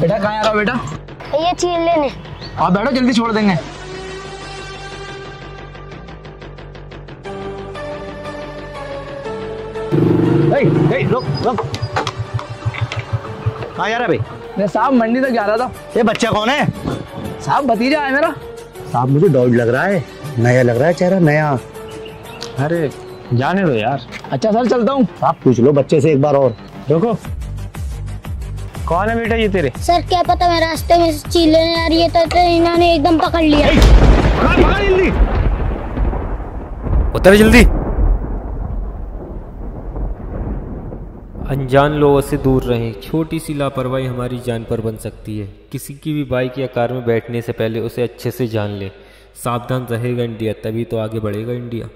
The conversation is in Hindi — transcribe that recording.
बेटा कहाँ आ रहा बेटा? ये चीज़ लेने। आप बैठो जल्दी छोड़ देंगे। कहाँ जा रहा भाई? मैं साहब मंडी तक जा रहा था। ये बच्चा कौन है? साहब भतीजा है मेरा। साहब मुझे डाउट लग रहा है। नया लग रहा है चेहरा नया। अरे जाने दो यार। अच्छा सर चलता हूँ। आप पूछ लो बच्चे से एक बार और। रुको। कौन है बेटा ये तेरे? सर क्या पता मैं रास्ते में लेने आ रही है तो, तो इन्होंने एकदम पकड़ लिया। उतर जल्दी। अनजान लोगों से दूर रहें। छोटी सी लापरवाही हमारी जान पर बन सकती है। किसी की भी बाइक या कार में बैठने से पहले उसे अच्छे से जान लें। सावधान रहेगा इंडिया तभी तो आगे बढ़ेगा इंडिया।